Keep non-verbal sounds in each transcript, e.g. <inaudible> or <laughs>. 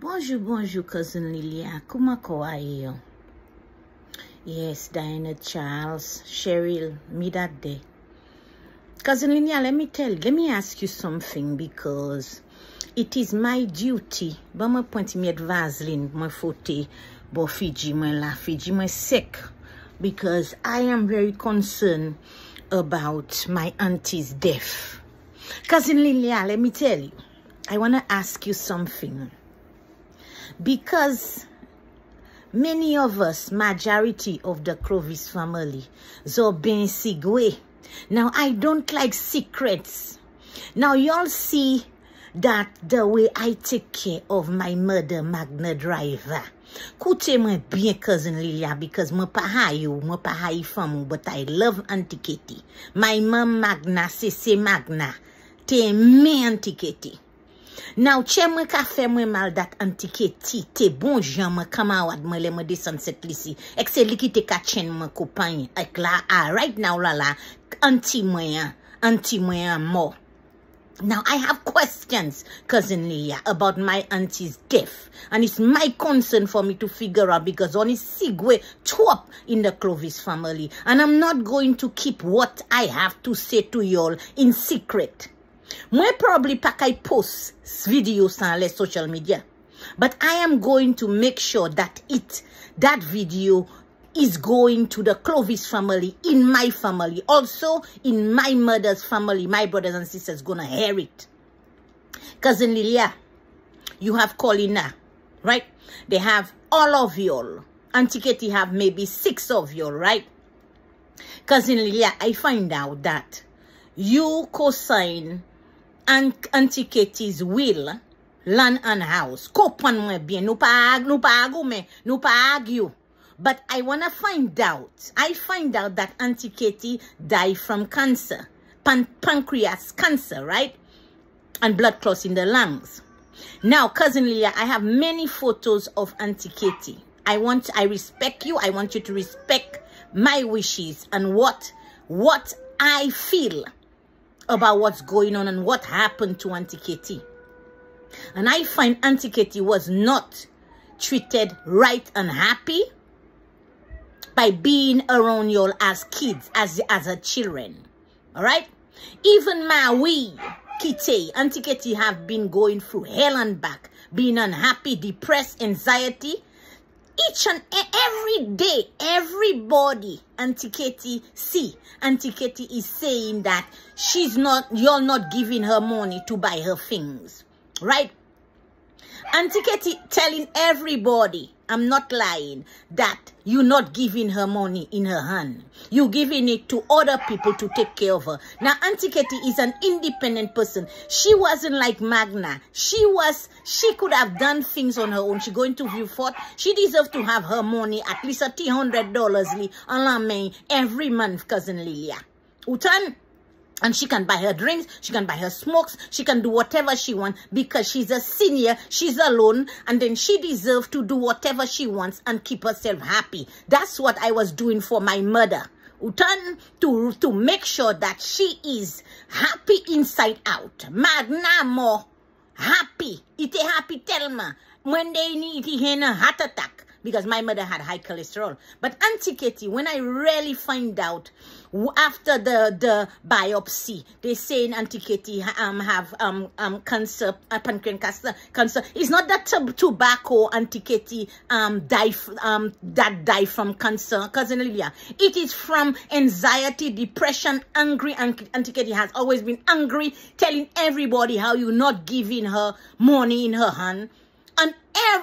Bonjour, bonjour, cousin Lilia. Kuma kawaii Yes, Diana Charles, Cheryl, me that day. Cousin Lilia, let me tell, you, let me ask you something because it is my duty. Ba mwen pointi mi et Vaseline, mwen fote, bo Fiji, mwen la Fiji, mwen sick. Because I am very concerned about my auntie's death. Cousin Lilia, let me tell you, I want to ask you something. Because many of us, majority of the Clovis family, so ben sigwe. Now, I don't like secrets. Now, y'all see that the way I take care of my mother, Magna Driver. Koute mwen bien, cousin Lilia, because mwen pa hay you, mwen pa hay but I love Auntie Katie. My mom Magna, se se Magna. Te me Auntie Katie. Now, che mwen ka fe mwen mal dat Auntie Katie, te bon jan mwen kama wad mwen le mwen desan set lisi. Ek se li ki te ka chen mwen kopany. Ek la, ah, right now la la, auntie mwen, auntie mwen mo. Now, I have questions, Cousin Leah, about my auntie's death. And it's my concern for me to figure out because on is Sigwe top in the Clovis family. And I'm not going to keep what I have to say to y'all in secret. Mwen probably pa kay post video san le social media. But I am going to make sure that it, that video is going to the Clovis family, in my family, also in my mother's family. My brothers and sisters gonna hear it. Cousin Lilia, you have Colina, right? They have all of y'all. Auntie Katie have maybe six of y'all, right? Cousin Lilia, I find out that you co-sign Katie's will, land and house. Kopan mwen bien. Nou pa, nou pa argue me. Nou pa argue. But I want to find out. I find out that Auntie Katie died from cancer. Pan pancreas cancer, right? And blood clots in the lungs. Now, Cousin Leah, I have many photos of Auntie Katie. I want, I respect you. I want you to respect my wishes and what, what I feel about what's going on and what happened to Auntie Katie. And I find Auntie Katie was not treated right and happy by being around y'all as kids, as as a children. All right? Even my we, Kitty, Auntie Katie have been going through hell and back, being unhappy, depressed, anxiety. Each and every day, everybody, Auntie Katie see, Auntie Katie is saying that she's not, you're not giving her money to buy her things. Right? Auntie Katie telling everybody, I'm not lying, that you're not giving her money in her hand. You're giving it to other people to take care of her. Now, Auntie Katie is an independent person. She wasn't like Magna. She was, she could have done things on her own. She going to view fort. She deserves to have her money, at least a $300 li, la main every month, cousin Lilia. Utan? And she can buy her drinks, she can buy her smokes, she can do whatever she wants because she's a senior, she's alone, and then she deserves to do whatever she wants and keep herself happy. That's what I was doing for my mother. Utan to to make sure that she is happy inside out. Magna more happy. Ite happy when they need a heart attack because my mother had high cholesterol. But Auntie Katie, when I really find out after the the biopsy, they saying Auntie Katie um have um um cancer, uh, pancreatic cancer. It's not that tobacco Auntie Katie um die um that die from cancer, cousin Olivia. It is from anxiety, depression, angry. Auntie Katie has always been angry, telling everybody how you're not giving her money in her hand and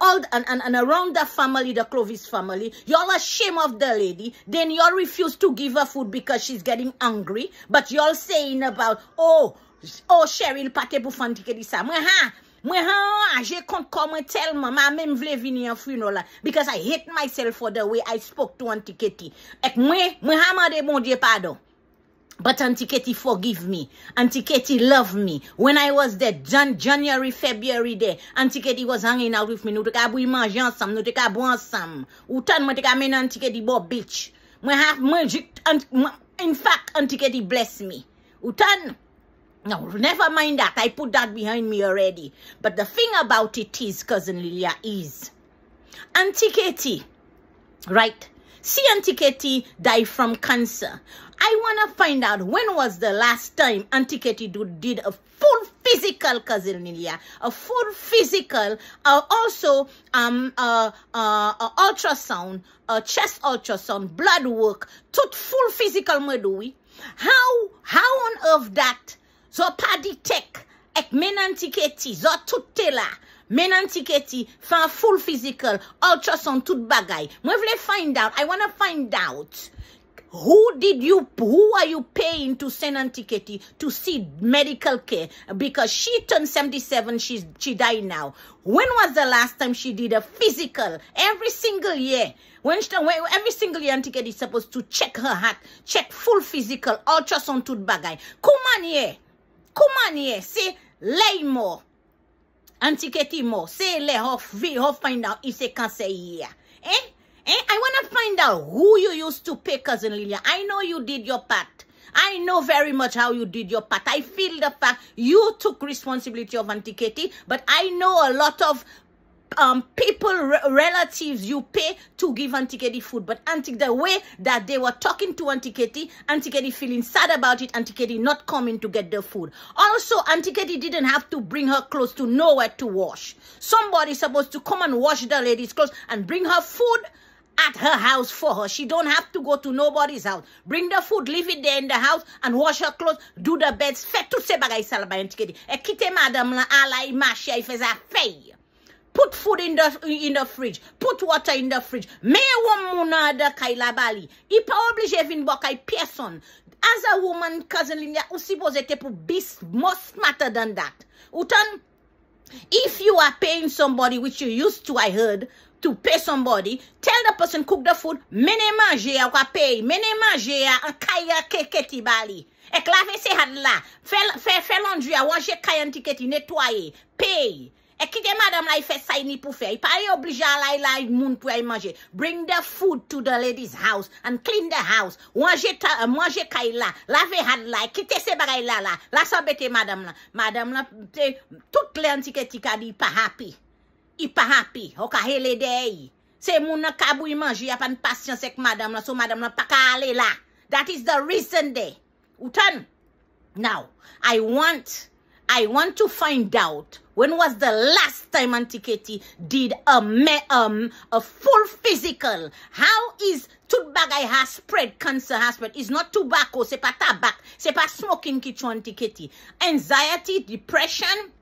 all and, and, and around the family, the Clovis family, y'all ashamed of the lady. Then y'all refuse to give her food because she's getting angry. But y'all saying about, oh, oh, Cheryl pate pou fan tike di sa. Mwen ha, mwen ha, ah, je kont kon mwen tel mwen, ma men vle vini an funeral because I hate myself for the way I spoke to Auntie Katie. Ek mwen, mwen ha mande bon pardon. But Auntie Katie forgive me. Auntie Katie love me. When I was there, Jan January, February there, Auntie Katie was hanging out with me. Nou te ka bou manje ansam, nou te ka bou ansam. Ou tan mwen te ka Auntie Katie bo bitch. Mwen ha, mwen jik, in fact, Auntie Katie bless me. Ou tan, No, never mind that. I put that behind me already. But the thing about it is, Cousin Lilia, is Auntie Katie, right? Auntie Katie die from cancer. I want to find out when was the last time Auntie Katie did a full physical, Cousin Lilia, a full physical, uh, also um, uh, uh, ultrasound, uh, chest ultrasound, blood work, tot full physical medui. How, how on earth that So, pa di tek ek men antiketi, zo tout te la, men antiketi, fan full physical, ultrasound, tout bagay. Mwen vle find out, I wanna find out, who did you, who are you paying to send antiketi to see medical care? Because she turned 77, she's, she died now. When was the last time she did a physical? Every single year. When, she, every single year antiketi is supposed to check her heart, check full physical, ultrasound, tout bagay. Kouman ye? Kouman lay mo, antiketi mo, se le vi hof find out ise kanse ye. Eh? Eh? I want to find out who you used to pay, Cousin Lilia. I know you did your part. I know very much how you did your part. I feel the fact you took responsibility of Katie, but I know a lot of um people re relatives you pay to give Auntie Katie food but Auntie the way that they were talking to Auntie Katie Auntie Katie feeling sad about it Auntie Katie not coming to get the food also Auntie Katie didn't have to bring her clothes to nowhere to wash somebody supposed to come and wash the lady's clothes and bring her food at her house for her. She don't have to go to nobody's house. Bring the food, leave it there in the house, and wash her clothes, do the beds. Fais tout se bagay sal ba Auntie Katie. E kite madame la ala i mache, i fez a fey. Put food in the in the fridge. Put water in the fridge. Me wom muna da kay bali. I pa oblige vin bo person. As a woman, cousin Linda, ou suppose te pou be more smarter than that. Utan, if you are paying somebody, which you used to, I heard, to pay somebody, tell the person cook the food, mene manje ya kwa pay, mene manje ya an kaya keketi bali. Ek lave se had la, fe, fe laundry ya, wanje kaya antiketi, netwaye, pay. E kite madame la yi fe say ni pou fe. Yi pa e yi oblija la yi la yi moun pou yi manje. Bring the food to the lady's house and clean the house. Wanje, ta, wanje kay la. Lave had la. Kite se bagay la la. La sa bete madame la. Madame la, te, tout le antike tika di yi pa happy. Yi pa happy. Oka hele dey. Se moun na kabou yi manje, yi apan pasyans ek madame la. So madame la pa ka ale la. That is the reason dey. Ou tan? Now, I want... I want to find out when was the last time Auntie Katie did a, me, um, a full physical. How is bagay has spread, cancer has spread. It's not tobacco, se pa tabak, se pa smoking ki Auntie Katie. Anxiety, depression,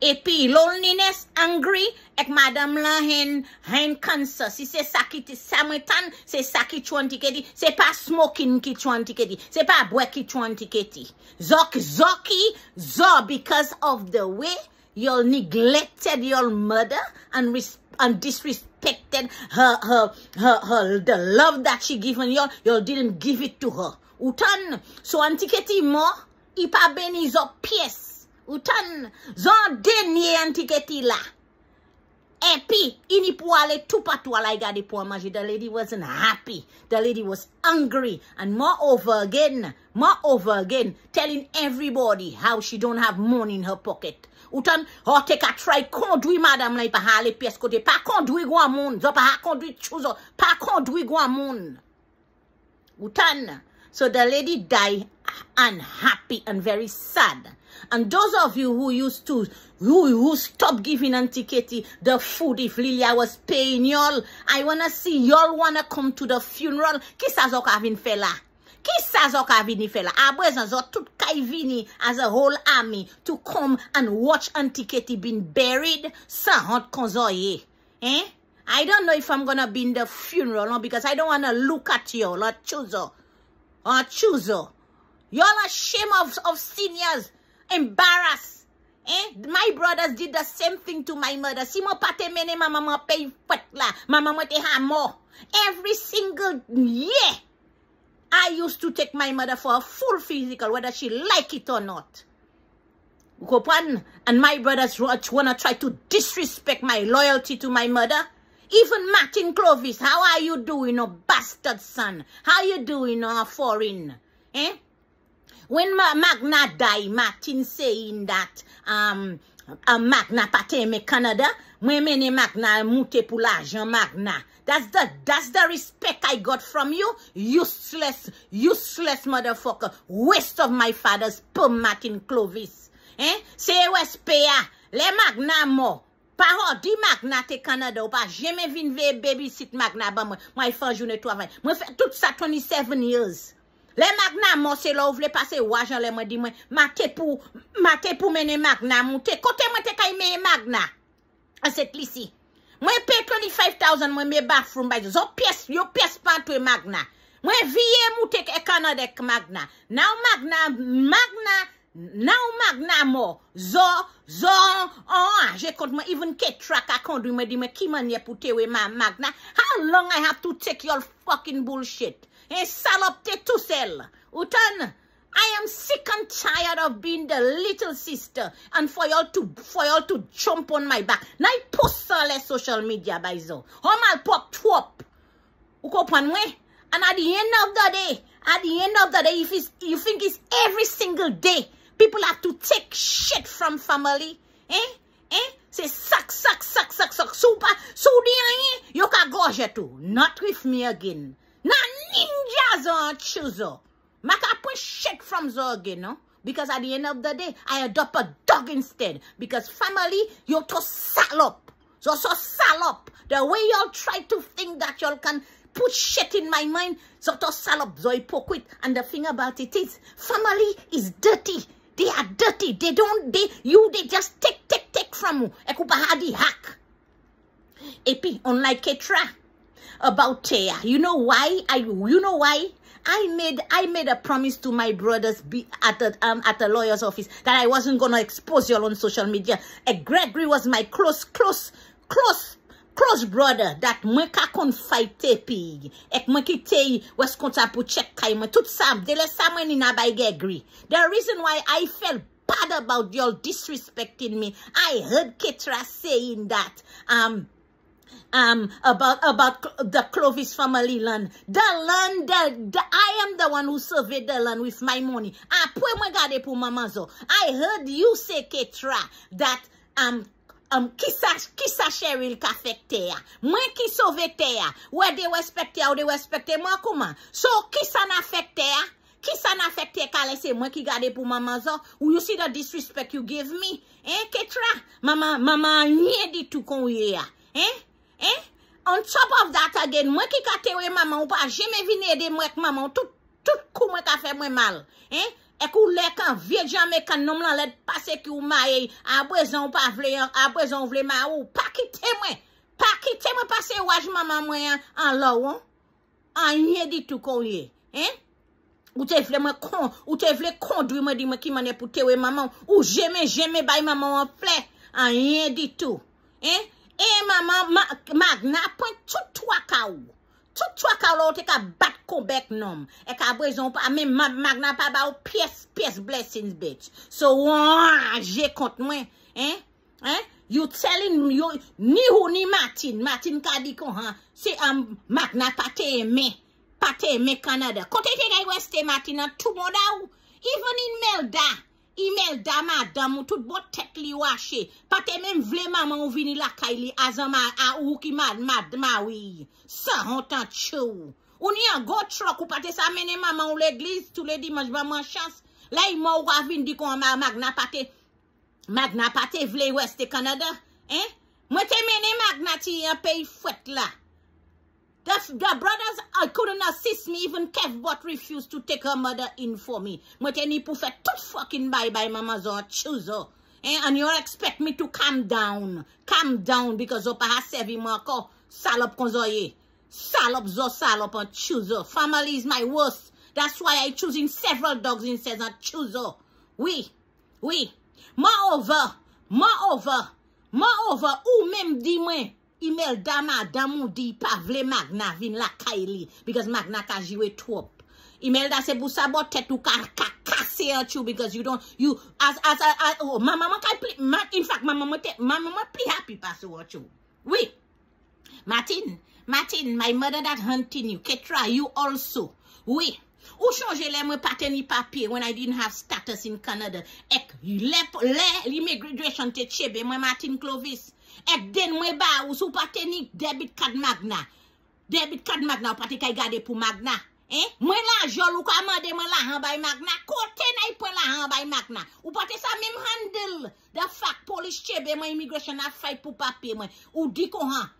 epi loneliness, angry, ek madame la hen, hen cancer. Si se saki ti sametan, se saki chou Auntie Katie, se pa smoking ki chou Auntie Katie, se pa bwe ki chou Auntie Katie. Zok, zoki, zo, because of the way you neglected your mother and, and disrespected her, her, her, her, the love that she given you, you didn't give it to her. Utan, so Auntie Katie mo, ipa beni zo Utan, zon denye Auntie Katie la. Epi, ini pou ale tout patou alay gade pou. The lady wasn't happy. The lady was angry. And moreover again, moreover again, telling everybody how she don't have money in her pocket. Utan, oh, ho te ka try kondwi madame la, pa hale piyes kote. Pa kondwi gwa moun. Zo pa ha kondwi chouzo. Pa kondwi gwa moun. Utan, so the lady died unhappy and very sad. And those of you who used to, who, who stopped giving Auntie Katie the food if Lilia was paying y'all, I want to see y'all want to come to the funeral. Ki sa zok avin fe la? Ki sa zok avin fe la? Zok tout kay vini as a whole army to come and watch Auntie Katie being buried sa hot konzo ye. Eh? I don't know if I'm going to be in the funeral no, because I don't want to look at y'all or choose or choose Y'all are shame of, of seniors. Embarrassed. Eh? My brothers did the same thing to my mother. Si mo pate mene mama mo pay fat la. Mama mo te ha mo. Every single year. I used to take my mother for a full physical, whether she like it or not. Gopan and my brothers want to try to disrespect my loyalty to my mother. Even Martin Clovis, how are you doing, oh bastard son? How you doing, oh foreign? Eh? When ma Magna die, Martin saying that um, uh, Magna pate me Canada, mwen mene Magna moute pou la ajan Magna. That's the, that's the respect I got from you. Useless, useless motherfucker. Waste of my father's poor Martin Clovis. Eh? Se wè speya, le Magna mo, pa ho, di Magna te Canada ou pa, jeme vin ve babysit Magna ba mwen. Mwen fè jounè 3 vay. Mwen fè tout sa 27 years. Le magna mwen se la ou vle pase wajan le mwen di mwen, ma te pou, ma te pou mene magna mwen te, kote mwen te kay mene magna. an set lisi. Mwen pe 25,000 mwen me bathroom bay, zo pes, yo pes pantwe magna. Mwen viye mwen te ekanadek magna. Now magnam, magnam, Now Magna mo. Zo, zo, oh, je kont mwen even ke track akondwi mwen di mwen ki manye pou tewe ma Magna. How long I have to take your fucking bullshit? Eh, e salop te tout sel. Utan, I am sick and tired of being the little sister and for y'all to for y'all to jump on my back. Na i post sa le social media by zo. Homal pop twop. Ou kopwan mwen? And at the end of the day, at the end of the day, if it's, you think it's every single day, people have to take shit from family, eh? Eh? Se sak, sak, sak, sak, sak, super, sou di anye, yo ka goje tou. Not with me again. Na ninja zo chuzo. Maka put shit from zo again, no? Because at the end of the day, I adopt a dog instead. Because family, you to salop. So, so salop. The way y'all try to think that y'all can put shit in my mind, so to salop, so hypocrite. And the thing about it is, family is dirty. They are dirty. They don't, they, you, they just take, take, take from you. Ekupa hadi hack. Epi, unlike Ketra, about Taya. You know why? I you know why? I made I made a promise to my brothers be at the um at the lawyer's office that I wasn't gonna expose you all on social media. And Gregory was my close, close, close close brother that mwen ka kon fight te pi. Ek mwen ki te wes konta pou check kay mwen. Tout sa, dele sa mwen ni na bay Gregory. The reason why I felt bad about y'all disrespecting me, I heard Ketra saying that um um about about the Clovis family land. The land the, the I am the one who surveyed the land with my money. Ah, pwe mwen gade pou mama zo. I heard you say Ketra that um um, ki sa, sa chèril ka fèk te ya. Mwen ki sove te ya. Ou de wespèk ya ou de wespèk mwen kouman. So ki sa na fèk te ya? Ki sa na fèk te ka lese mwen ki gade pou maman zo. Ou you see the disrespect you give me? Eh, ketra? Maman, maman nye di tou kon ye ya. Eh, eh? On top of that again, mwen ki katewe maman ou pa jeme vine de mwen ek maman. Tout, tout kou mwen ka fe mwen mal. Eh, Ek ou lè kan vie jame kan nom lan lèd pase ki ou maye. Abwezan ou pa vle yon, abwezan ou vle ma ou. Pa kite mwen. Pa kite mwen pase waj maman mwen an lò won. An yè ditou kou yè. Hein? Ou te vle mwen kon, ou te vle kondwi mwen di mwen ki mwen e epoute we maman. Ou jeme jeme bay maman an ple. An yen di tou. Eh? E maman, magna ma, pon tout wakawou. Tout chwa ka ou te ka bat konbek nom. E ka brezon pa, men magna pa ba ou piyes, piyes blessings bitch. So, wanje kont mwen. Eh? Eh? You telling me, you, ni ou ni Martin. Martin ka di kon, ha? Se am um, magna pa te eme. Pa te eme Kanada. Kote te gay weste Martin an tou moda ou. Even in Melda. Email dama dam ou tout bot tek li wache. Pate men vle maman ou vini lakay li azan ma a ou ki mad mad ma wi. Sa hontan chou. Ou ni an go trok ou pate sa mene maman ou l'eglise tou le dimanj ba man chans. La yi mou wavin di kon ma magna pate. Magna pate vle weste Kanada. Eh? Mwen te mene magna ti yon peyi fwet la. The, the brothers I couldn't assist me. Even Kev Bot refused to take her mother in for me. Mwen te ni fe tout fucking bye-bye mama zo chuzo. Eh, and you expect me to calm down. Calm down because ha sevi mwa ko salop kon zo. Salop zo salop. Family is my worst. That's why I choosing several dogs instead of chuzo. Oui, oui. Moreover, moreover, moreover, ou mem di email dama damou di pa vle Magna vin la kaili because Magna ka jiwe twop. Email da se bousa bo tet ka kase at you because you don't, you, as, as, as, oh, ma mama ka pli, ma, in fact, ma mama te, ma mama pli happy pass at you. Oui. Martin, Martin, my mother that hunting you, Ketra, you also. Oui. Ou chanje le mwen paten ni papye when I didn't have status in Canada. Ek le, le l'immigration te chebe mwen Martin Clovis. Ek den mwen ba ou sou paten ni debit kad magna. Debit kad magna ou paten kay gade pou magna. Eh? Mwen la jol ou ka mande mwen la han bay magna. Kote na ipon la han bay magna. Ou paten sa mwen handle. Da fak polis chebe mwen immigration a fay pou papye mwen. Ou di kon han.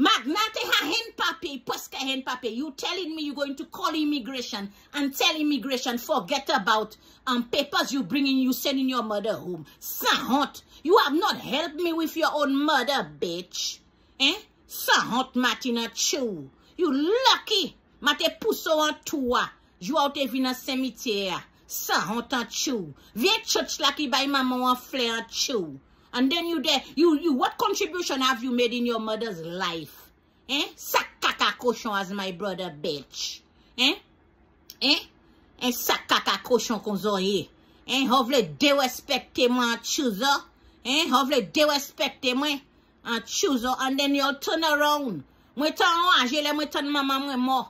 Magnate ha hen papi, poske hen papi. You telling me you're going to call immigration and tell immigration forget about um papers you bringing, you sending your mother home. Sahot, you have not helped me with your own mother, bitch. Eh? Sahot matina chou. You lucky. Mate puso an toua. You out even a cemetery. Sahot an chou. Vie church lucky by mama wan flare chou. And then you there, you, you, what contribution have you made in your mother's life? Eh? Sak kaka koshon as my brother bitch. Eh? Eh? Eh, sak kaka koshon kon zoye. Eh, hovle dewespekte mwen an chouzo. Eh, hovle dewespekte mwen an chouzo. And then you'll turn around. Mwen tan an ajele, mwen tan mama mwen mo.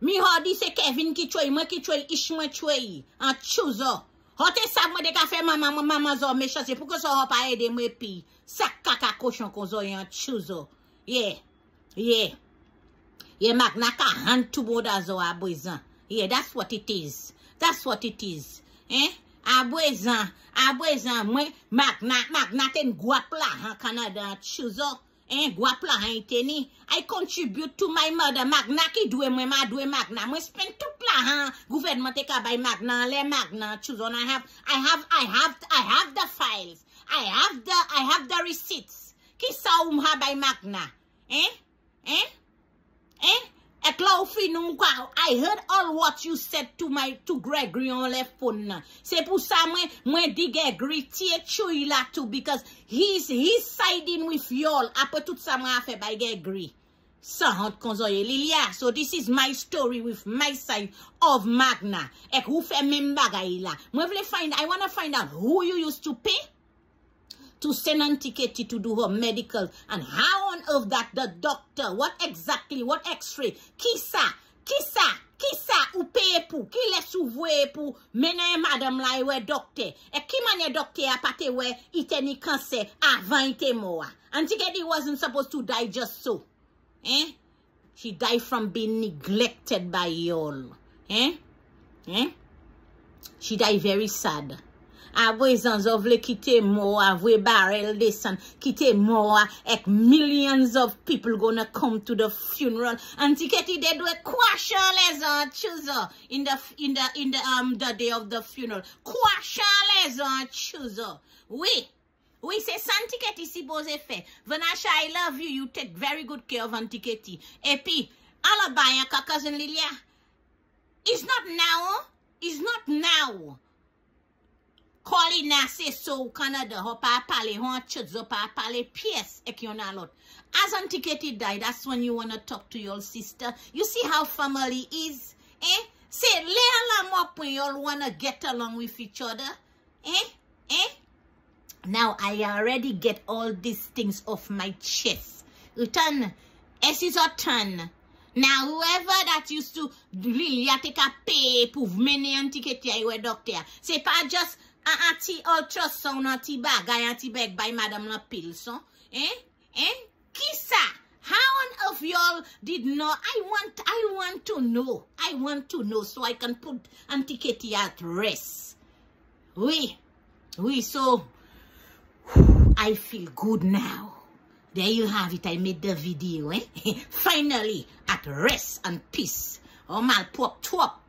Mi ho di se Kevin ki chwe, mwen ki chwe, ish mwen chwe. An chouzo. Hote sa mwen de ka fe maman, mwen maman zo me chase, pou ke so hop a ede mwen pi. Sak kaka koshon kon zo yon chouzo. Ye, ye. Ye mak naka hand tou boda zo a boizan. Ye, that's what it is. That's what it is. Eh? A boizan, a boizan mwen, mak na, mak naten gwap la han Kanada chouzo. en gwap la an iteni. I contribute to my mother magna ki dwe mwen ma dwe magna. Mwen spend tout la an gouvernement te ka bay magna, le magna, chouzon. I have, I have, I have, I have the files. I have the, I have the receipts. Ki sa ou mha bay magna? Eh? Eh? Eh? La nou kwa, I heard all what you said to my, to Gregory on le phone nan. Se pou sa mwen, mwen di Gregory tiye chou ila tou, because he's, he's siding with y'all, apè tout sa mwen afe by Gregory. Sa hant konzoye Lilia, so this is my story with my side of Magna. Ek ou fe men bagay la. Mwen vle find, I wanna find out who you used to pay. To send Auntie Katie to do her medical. And how on earth that the doctor, what exactly, what x-ray, kisa, kisa, kisa ou peye pou, ki les ou vwe pou, menen madam la we dokte, e ki manye dokte apate we ite ni kanse avan ite moa. Auntie Katie wasn't supposed to die just so. Eh? She died from being neglected by y'all. Eh? Eh? She died very sad. Avwe zanzov le kite mou, avwe barel desan, kite mou, ek millions of people gonna come to the funeral. Antiketi dedwe kwa chan le zan chuzo in the, in the, in the, um, the day of the funeral. Kwa chan le zan chuzo. Oui, oui, se santiketi si boze fe. Vanasha, I love you, you take very good care of auntie antiketi. Epi, alabaya ka cousin Lilia. It's not now, it's not now. Koli nase sou Kanada, ho pa pale, ho an chod zo pa pale, piyes ek yon alot. As Antiketi die, that's when you wanna talk to your sister. You see how family is? Eh? Se le ala mop when you all wanna get along with each other? Eh? Eh? Now, I already get all these things off my chest. Utan, es is turn. Now, whoever that used to really take a pay pou many Antiketi a ywe doktor, se pa just... An an ti ultrasound, an ti bagay, an ti beg by Madame La Pilson. Eh? Eh? Kisa? How on earth y'all did not? I want, I want to know. I want to know so I can put Auntie Katie at rest. Oui. Oui, so I feel good now. There you have it. I made the video, eh? <laughs> Finally, at rest and peace. Oh, my pop top.